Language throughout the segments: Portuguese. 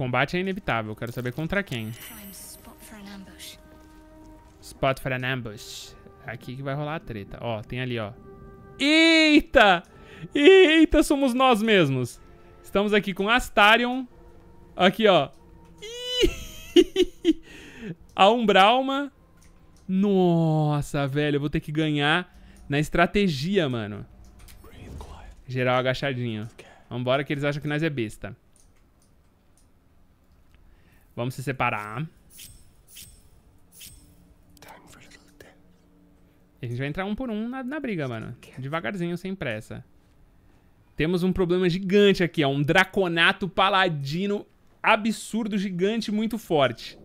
combate é inevitável. Quero saber contra quem. Spot for an ambush. Aqui que vai rolar a treta. Ó, tem ali, ó. Eita! Eita, somos nós mesmos. Estamos aqui com Astarion. Aqui, ó. A Umbralma. Nossa, velho. Eu vou ter que ganhar na estratégia, mano. Geral agachadinho. Vambora que eles acham que nós é besta. Vamos se separar. E a gente vai entrar um por um na, na briga, mano. Devagarzinho, sem pressa. Temos um problema gigante aqui, ó. Um draconato paladino absurdo, gigante, muito forte.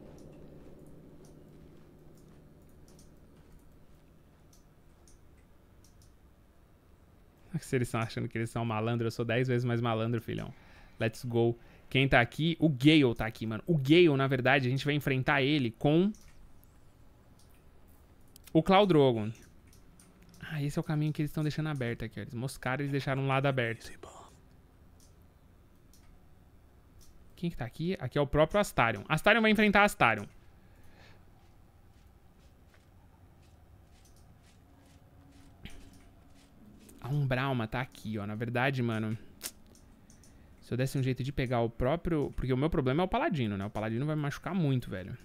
Se eles estão achando que eles são malandro, eu sou 10 vezes mais malandro, filhão. Let's go. Quem tá aqui? O Gale tá aqui, mano. O Gale, na verdade, a gente vai enfrentar ele com... O Cloud Drogon. Ah, esse é o caminho que eles estão deixando aberto aqui, ó. Eles moscaram e deixaram um lado aberto. Quem que tá aqui? Aqui é o próprio Astarion. Astarion vai enfrentar Astarion. A Umbralma tá aqui, ó. Na verdade, mano... Se eu desse um jeito de pegar o próprio... Porque o meu problema é o Paladino, né? O Paladino vai me machucar muito, velho.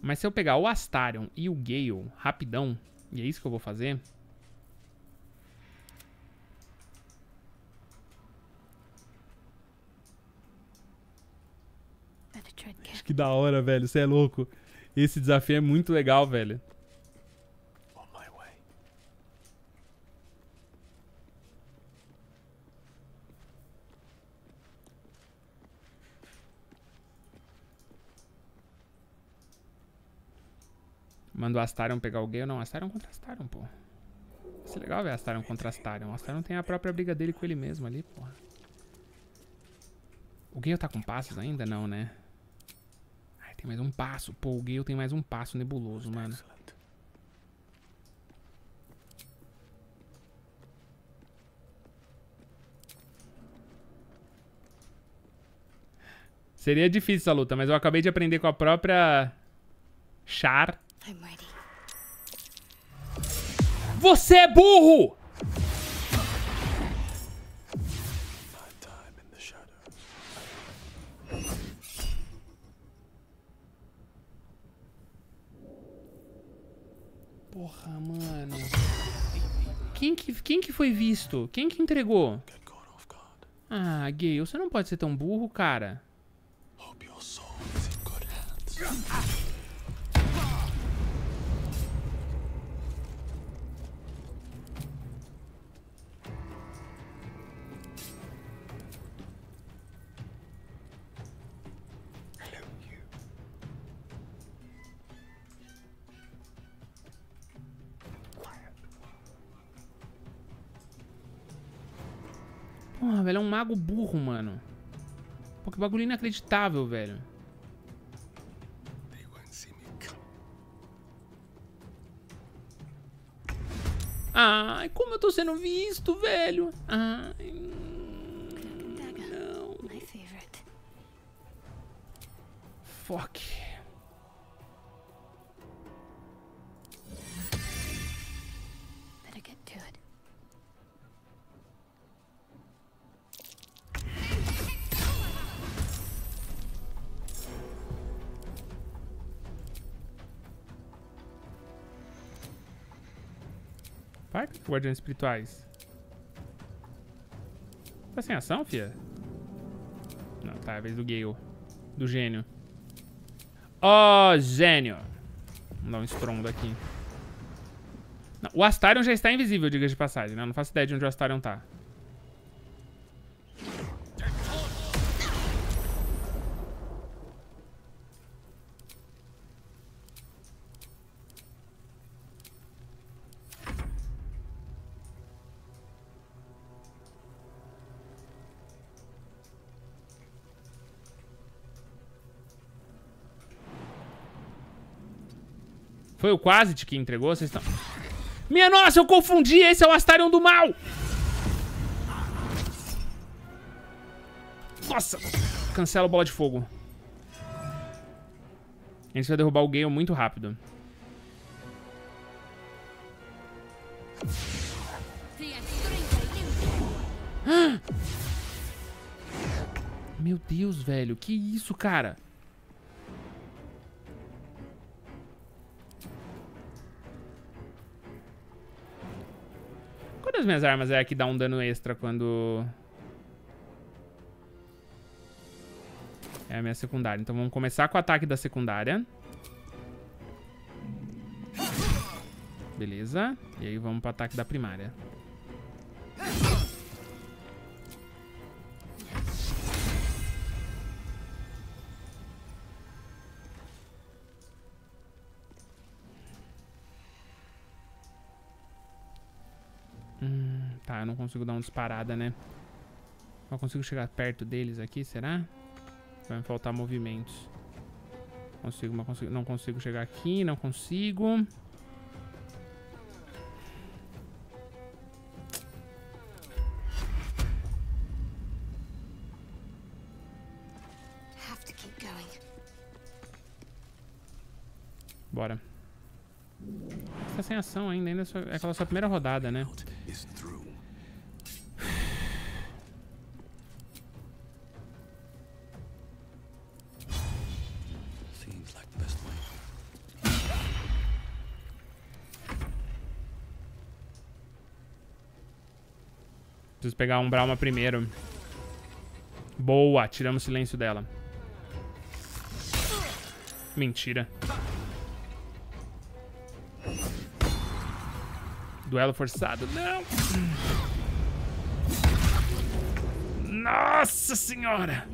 Mas se eu pegar o Astarion e o Gale rapidão, e é isso que eu vou fazer... Carefully. Que da hora, velho. Você é louco. Esse desafio é muito legal, velho. Manda o Astarion pegar o Gale. Não, Astarion contra Astarion, pô. Vai ser legal ver Astarion contra Astarion. O Astarion tem a própria briga dele com ele mesmo ali, porra. O Gale tá com passos ainda? Não, né? Ai, tem mais um passo. Pô, o Gale tem mais um passo nebuloso, mano. Seria difícil essa luta, mas eu acabei de aprender com a própria Char. Você é burro! Porra, mano. Quem que, quem que foi visto? Quem que entregou? Ah, Gale, você não pode ser tão burro, cara. Porra, velho, é um mago burro, mano. Pô, que bagulho inacreditável, velho. Ai, como eu tô sendo visto, velho. Ai. Não. Fuck. Guardiões espirituais. Tá sem ação, fia? Não, tá, é vez do Gale. Do gênio. Ó, gênio. Vamos dar um estrondo aqui. Não, o Astarion já está invisível, diga de passagem, né? Eu não faço ideia de onde o Astarion tá. Foi o Quasit que entregou? Vocês estão... Minha nossa, eu confundi! Esse é o Astarion do mal! Nossa! Cancela a bola de fogo. A gente vai derrubar o Gale muito rápido. Meu Deus, velho. Que isso, cara? Qual das minhas armas é a que dá um dano extra quando... É a minha secundária. Então vamos começar com o ataque da secundária. Beleza. E aí vamos pro ataque da primária. Consigo dar uma disparada, né? Não consigo chegar perto deles aqui, será? Vai me faltar movimentos. Consigo, mas consigo, não consigo chegar aqui, não consigo. Bora. Tá sem ação ainda, ainda é só- é aquela sua primeira rodada, né? Preciso pegar um Brauma primeiro. Boa, tiramos o silêncio dela. Mentira. Duelo forçado. Não! Nossa senhora!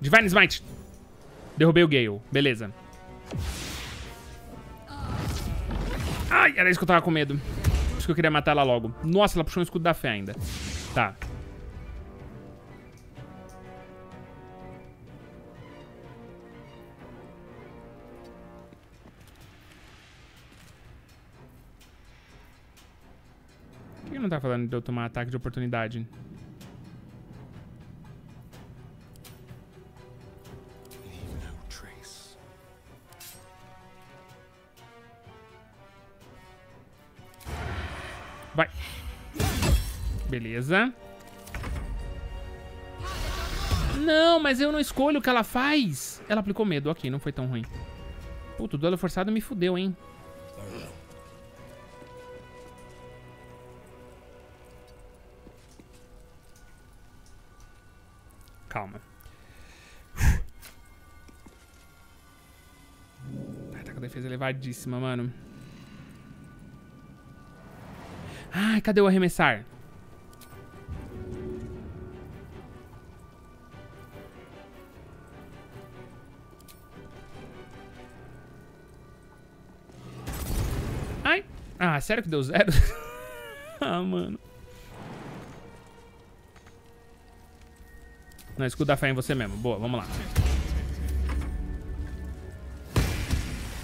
Divine Smite. Derrubei o Gale. Beleza. Ai, era isso que eu tava com medo. Por isso que eu queria matar ela logo. Nossa, ela puxou um escudo da fé ainda. Tá. Por que não tá falando de eu tomar ataque de oportunidade? Vai. Beleza. Não, mas eu não escolho o que ela faz. Ela aplicou medo. Ok, não foi tão ruim. Puta, o duelo forçado me fudeu, hein. Calma. Tá com a defesa elevadíssima, mano. Ai, cadê o arremessar? Ai. Ah, sério que deu zero? ah, mano. Não, escuda a fé em você mesmo. Boa, vamos lá.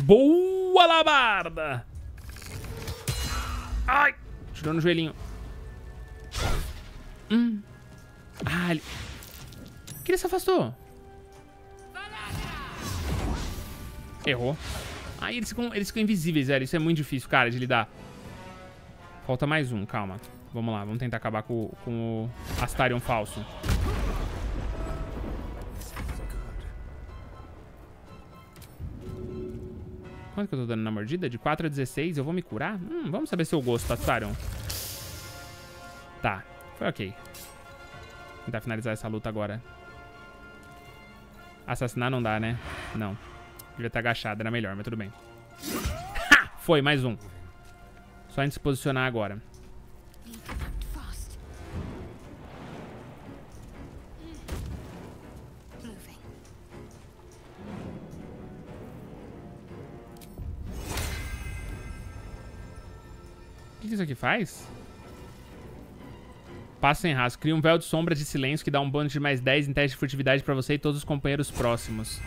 Boa, Labarda! Ai! Tirou no joelhinho. Hum. Ah, ele... que ele se afastou? Errou. Aí eles ficam, eles ficam invisíveis, velho. Isso é muito difícil, cara, de lidar. Falta mais um, calma. Vamos lá, vamos tentar acabar com, com o Astarion falso. Quanto que eu tô dando na mordida? De 4 a 16, eu vou me curar? Hum, vamos saber seu gosto, Astarion. Tá, foi ok. Vou tentar finalizar essa luta agora. Assassinar não dá, né? Não. Devia estar agachado, era melhor, mas tudo bem. Ha! Foi, mais um. Só a gente se posicionar agora. Faz? Passa sem rastro. Cria um véu de sombra de silêncio que dá um bônus de mais 10 em teste de furtividade pra você e todos os companheiros próximos.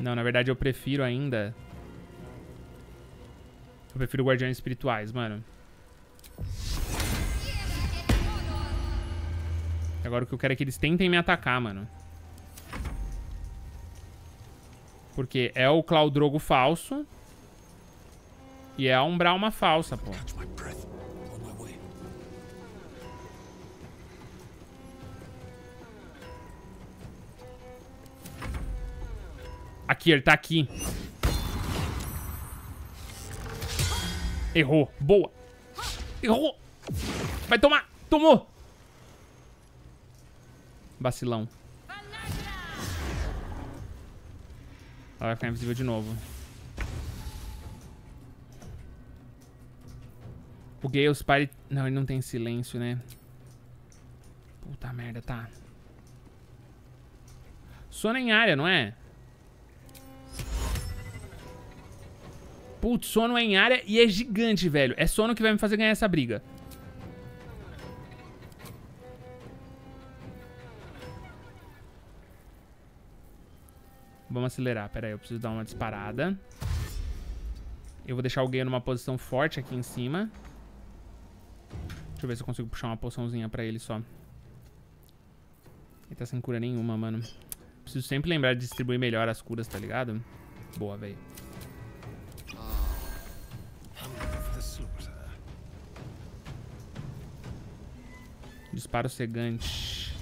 Não, na verdade eu prefiro ainda... Eu prefiro guardiões espirituais, mano. Agora o que eu quero é que eles tentem me atacar, mano. Porque é o Claudrogo falso. E é a Umbral uma falsa, pô. Aqui, ele tá aqui. Errou. Boa. Errou. Vai tomar. Tomou. Vacilão. Ela vai ficar invisível de novo. O Gales pare... Não, ele não tem silêncio, né? Puta merda, tá. Sono em área, não é? Putz, sono é em área e é gigante, velho. É sono que vai me fazer ganhar essa briga. Vamos acelerar. Pera aí, eu preciso dar uma disparada. Eu vou deixar o Gale numa posição forte aqui em cima. Deixa eu ver se eu consigo puxar uma poçãozinha pra ele só. Ele tá sem cura nenhuma, mano. Preciso sempre lembrar de distribuir melhor as curas, tá ligado? Boa, velho. Disparo cegante.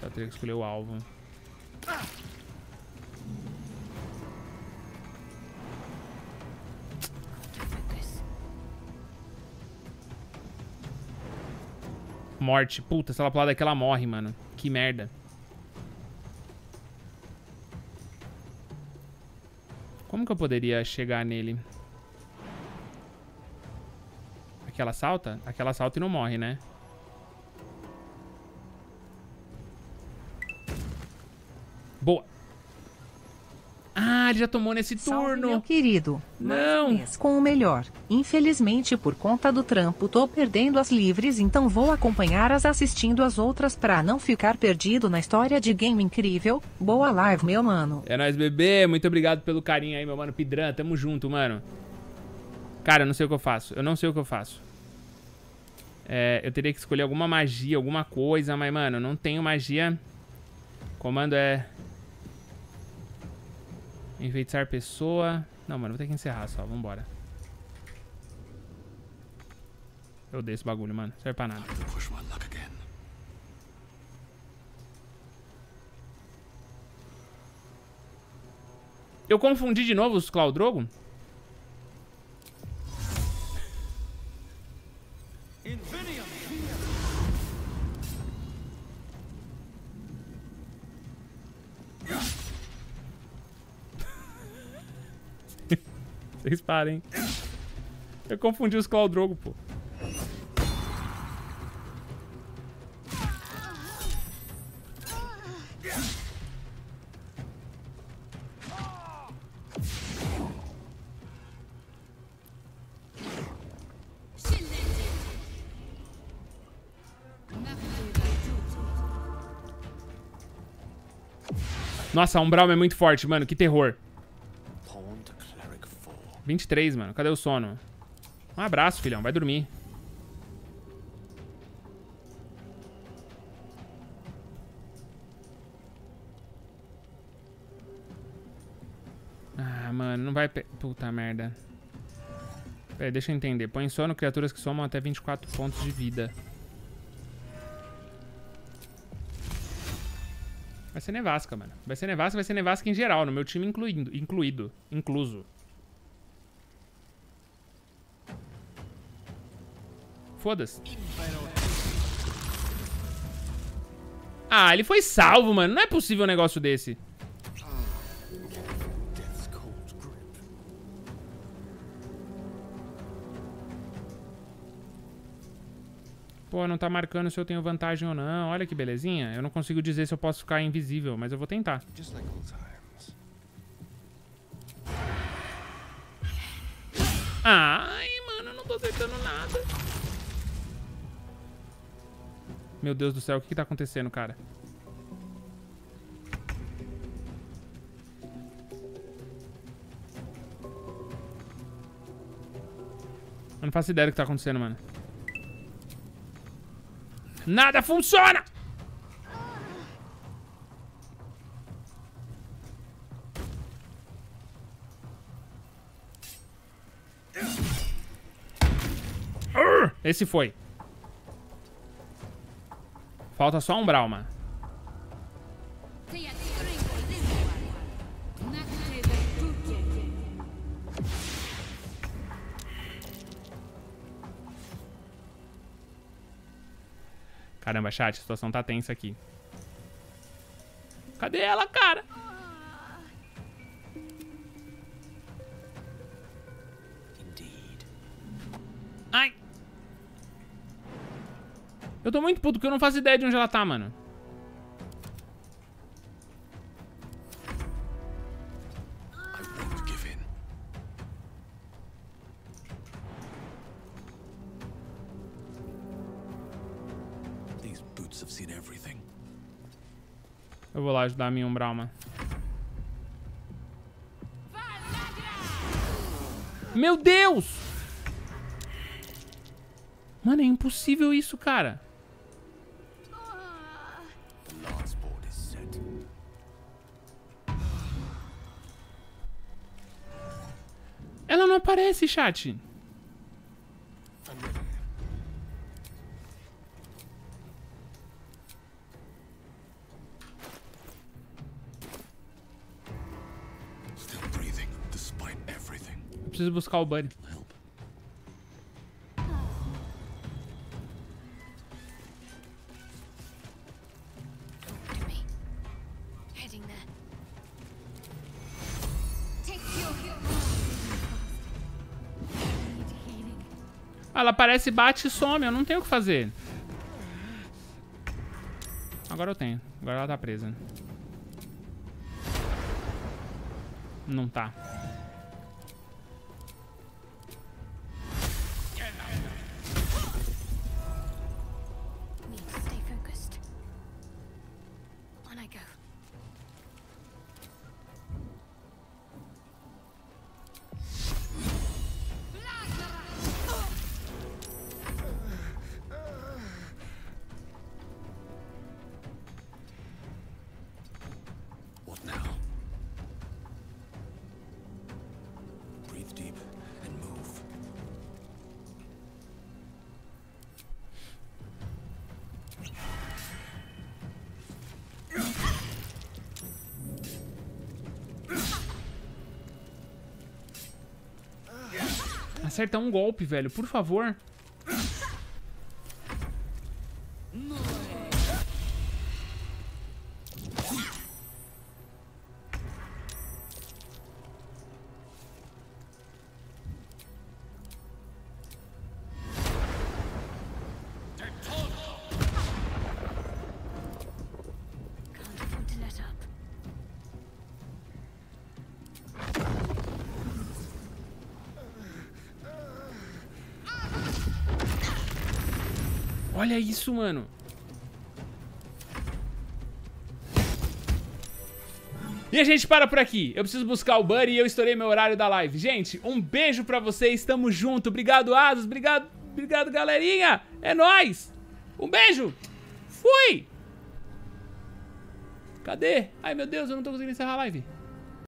Eu teria que escolher o alvo. Morte. Puta, se ela pular daqui, ela morre, mano. Que merda. Como que eu poderia chegar nele? Aquela salta? Aquela salta e não morre, né? Ele já tomou nesse Salve, meu turno. querido. Não. Com o melhor. Infelizmente, por conta do trampo, tô perdendo as livres, então vou acompanhar as assistindo as outras pra não ficar perdido na história de game incrível. Boa live, meu mano. É nóis, bebê. Muito obrigado pelo carinho aí, meu mano Pidran. Tamo junto, mano. Cara, eu não sei o que eu faço. Eu não sei o que eu faço. É, eu teria que escolher alguma magia, alguma coisa, mas, mano, não tenho magia. Comando é... Enfeitiçar pessoa. Não, mano, vou ter que encerrar só. Vambora. Eu odeio esse bagulho, mano. Serve pra nada. Eu confundi de novo os Claudrogo? Vocês parem. Eu confundi os Claudrogo, pô. Nossa, a Umbral é muito forte, mano. Que terror. 23, mano. Cadê o sono? Um abraço, filhão. Vai dormir. Ah, mano, não vai... pe- Puta merda. Pera deixa eu entender. Põe sono criaturas que somam até 24 pontos de vida. Vai ser nevasca, mano. Vai ser nevasca, vai ser nevasca em geral. No meu time incluindo, incluído. Incluso. Foda-se. Ah, ele foi salvo, mano. Não é possível um negócio desse. Pô, não tá marcando se eu tenho vantagem ou não. Olha que belezinha. Eu não consigo dizer se eu posso ficar invisível, mas eu vou tentar. Ai, mano, eu não tô acertando nada. Meu Deus do céu, o que, que tá acontecendo, cara? Eu não faço ideia do que tá acontecendo, mano. Nada funciona! Esse foi. Falta só um Brauma. Caramba, chat, a situação tá tensa aqui. Cadê ela, cara? Eu tô muito puto porque eu não faço ideia de onde ela tá, mano. Eu vou lá ajudar a minha Umbralma. Meu Deus! Mano, é impossível isso, cara. Aparece, chat. Eu preciso buscar o Buddy. Aparece, bate e some. Eu não tenho o que fazer. Agora eu tenho. Agora ela tá presa. Não tá. Acerta um golpe, velho. Por favor. Olha isso, mano. E a gente para por aqui. Eu preciso buscar o Buddy e eu estourei meu horário da live. Gente, um beijo pra vocês. Tamo junto. Obrigado, Asus. Obrigado, obrigado, galerinha. É nóis. Um beijo. Fui. Cadê? Ai, meu Deus, eu não tô conseguindo encerrar a live.